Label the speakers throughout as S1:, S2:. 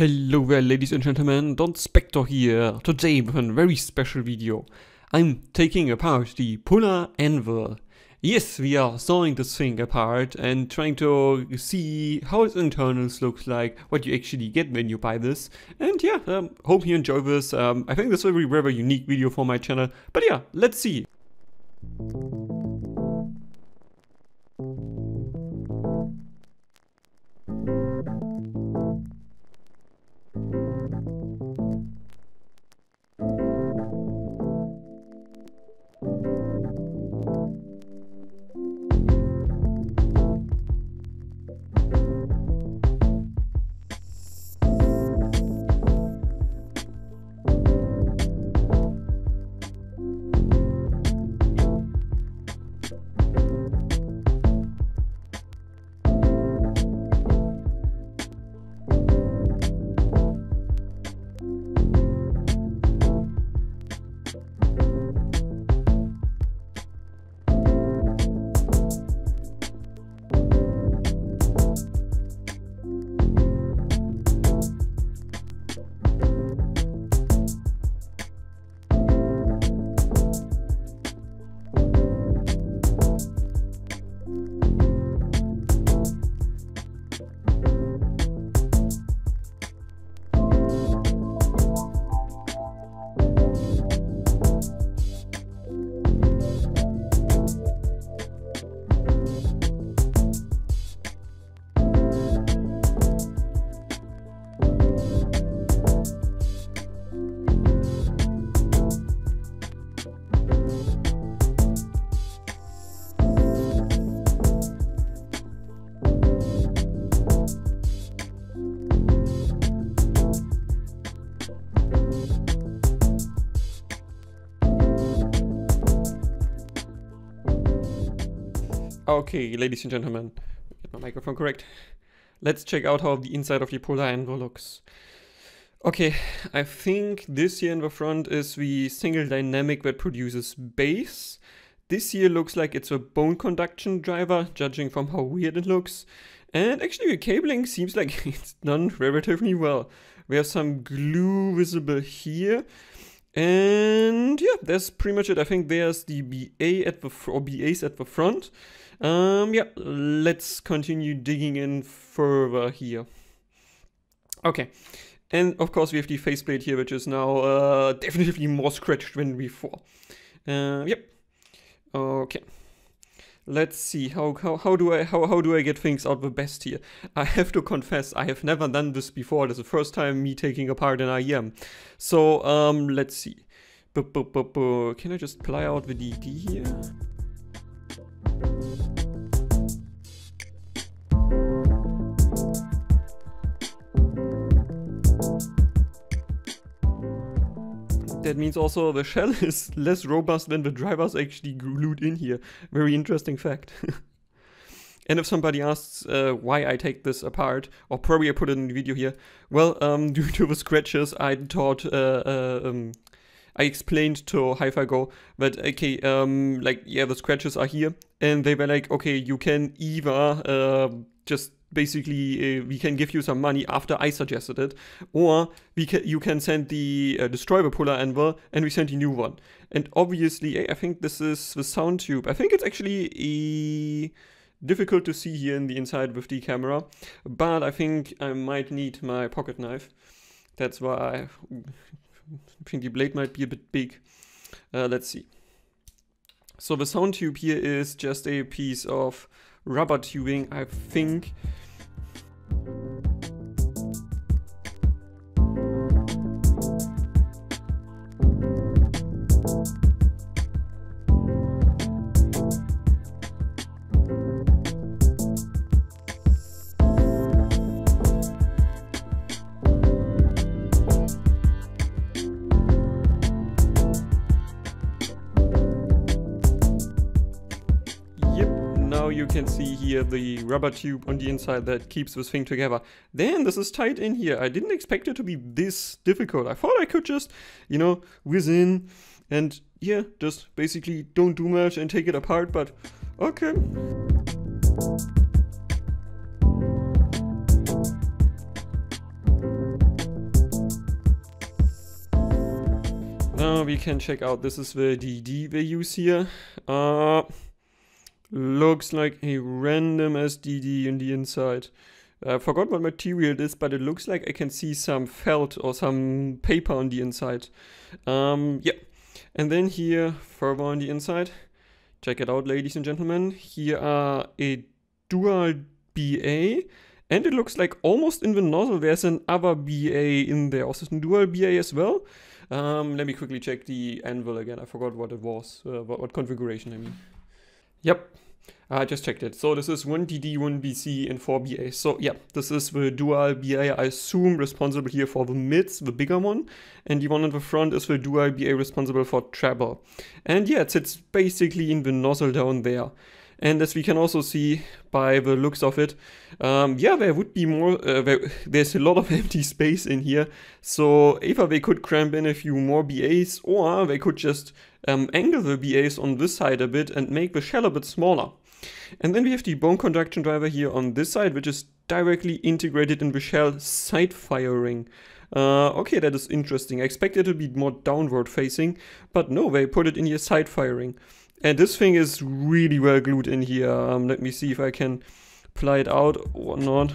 S1: Hello there ladies and gentlemen, Donspektor here, today with a very special video. I'm taking apart the Pula Anvil. Yes, we are sawing this thing apart and trying to see how its internals looks like, what you actually get when you buy this. And yeah, um, hope you enjoy this. Um, I think this will be a very unique video for my channel. But yeah, let's see. Okay, ladies and gentlemen, get my microphone correct. Let's check out how the inside of the Pula Anvil looks. Okay, I think this here in the front is the single dynamic that produces bass. This here looks like it's a bone conduction driver, judging from how weird it looks. And actually the cabling seems like it's done relatively well. We have some glue visible here. And yeah, that's pretty much it. I think there's the BA at the or BAs at the front. Um, yeah, let's continue digging in further here. Okay, and of course we have the faceplate here, which is now uh, definitely more scratched than before. Uh, yep. Okay. Let's see how, how how do I how how do I get things out the best here? I have to confess I have never done this before. This is the first time me taking apart an IEM. So um let's see. B -b -b Can I just ply out the DD here? That means also the shell is less robust than the drivers actually glued in here. Very interesting fact. and if somebody asks uh, why I take this apart, or probably I put it in the video here, well, um, due to the scratches, I thought, uh, uh, um, I explained to HiFiGo that, okay, um, like, yeah, the scratches are here, and they were like, okay, you can either uh, just basically uh, we can give you some money after I suggested it, or we can you can send the uh, destroy the Pula anvil and we send a new one. And obviously, I think this is the sound tube. I think it's actually difficult to see here in the inside with the camera, but I think I might need my pocket knife. That's why I think the blade might be a bit big. Uh, let's see. So the sound tube here is just a piece of rubber tubing, I think. you can see here the rubber tube on the inside that keeps this thing together. Then this is tight in here. I didn't expect it to be this difficult. I thought I could just, you know, whiz in and yeah, just basically don't do much and take it apart, but okay. Now we can check out, this is the DD they use here. Uh, looks like a random SDD in the inside. I forgot what material it is, but it looks like I can see some felt or some paper on the inside. Um, yeah. And then here, further on the inside, check it out, ladies and gentlemen. Here are a dual BA. And it looks like almost in the nozzle there's an other BA in there. Also, a dual BA as well. Um, let me quickly check the anvil again. I forgot what it was, uh, what, what configuration I mean. Yep, uh, I just checked it. So this is 1DD, 1BC, and 4BA. So yeah, this is the dual BA, I assume, responsible here for the mids, the bigger one. And the one in the front is the dual BA responsible for treble. And yeah, it sits basically in the nozzle down there. And as we can also see by the looks of it, um, yeah, there would be more, uh, there, there's a lot of empty space in here. So either they could cramp in a few more BAs or they could just um, angle the BAs on this side a bit and make the shell a bit smaller. And then we have the bone conduction driver here on this side, which is directly integrated in the shell side firing. Uh, okay, that is interesting. I expected it to be more downward facing, but no, they put it in here side firing. And this thing is really well glued in here. Um, let me see if I can ply it out or not.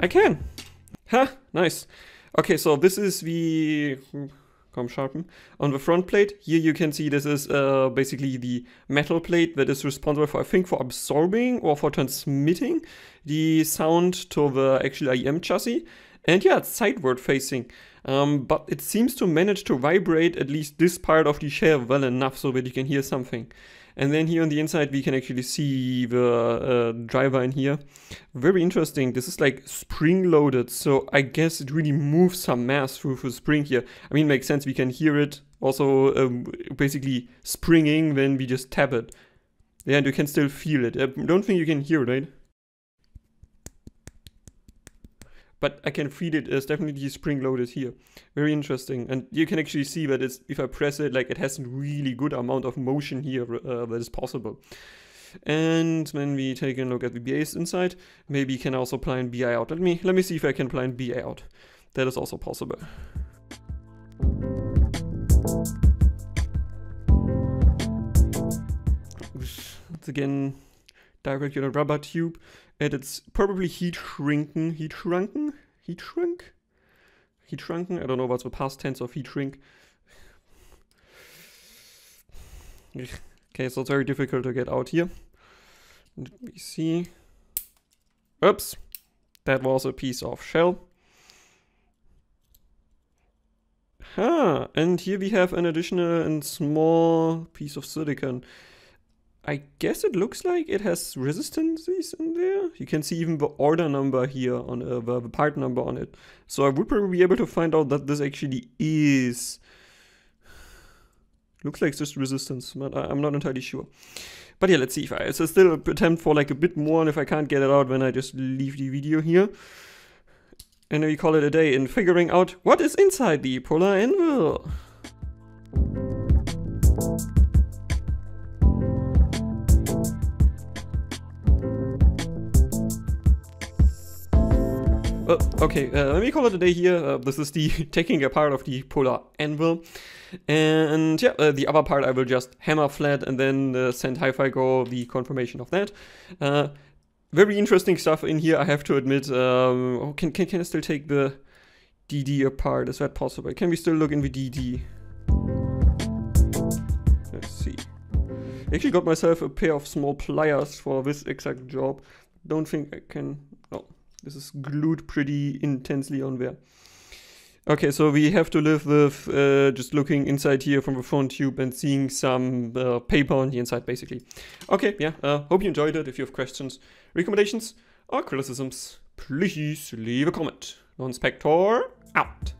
S1: I can. Huh, nice. Okay, so this is the come sharpen on the front plate. Here you can see this is uh, basically the metal plate that is responsible for, I think, for absorbing or for transmitting the sound to the actual IEM chassis. And yeah, it's sideward facing. Um, but it seems to manage to vibrate at least this part of the shell well enough so that you can hear something. And then here on the inside we can actually see the uh, driver in here. Very interesting. This is like spring loaded, so I guess it really moves some mass through the spring here. I mean, makes sense. We can hear it also um, basically springing when we just tap it. Yeah, and you can still feel it. I don't think you can hear it, right? But I can feed it as definitely spring loaded here. Very interesting. And you can actually see that it's, if I press it, like it has a really good amount of motion here uh, that is possible. And when we take a look at the BAs inside, maybe you can also plan BI out. Let me, let me see if I can plan BI out. That is also possible. It's again direct unit rubber tube and it's probably heat shrunken, heat shrunken, heat shrunk, heat shrunken. I don't know what's the past tense of heat shrink. okay, so it's very difficult to get out here. Let me see. Oops, that was a piece of shell. Ah, and here we have an additional and small piece of silicon. I guess it looks like it has resistances in there. You can see even the order number here on uh, the, the part number on it. So I would probably be able to find out that this actually is... Looks like just resistance, but I, am not entirely sure. But yeah, let's see if I... It's still attempt for like a bit more, and if I can't get it out, then I just leave the video here. And we call it a day in figuring out what is inside the Pula anvil. Uh, okay, uh, let me call it a day here. Uh, this is the taking apart of the Pula anvil. And yeah, uh, the other part I will just hammer flat and then uh, send HiFiGo the confirmation of that. Uh, very interesting stuff in here, I have to admit. Um, oh, can, can, can I still take the DD apart? Is that possible? Can we still look in the DD? Let's see. I actually got myself a pair of small pliers for this exact job. Don't think I can... Oh, this is glued pretty intensely on there. Okay, so we have to live with uh, just looking inside here from the front tube and seeing some uh, paper on the inside, basically. Okay, yeah, uh, hope you enjoyed it. If you have questions, recommendations, or criticisms, please leave a comment. Donspektor, out.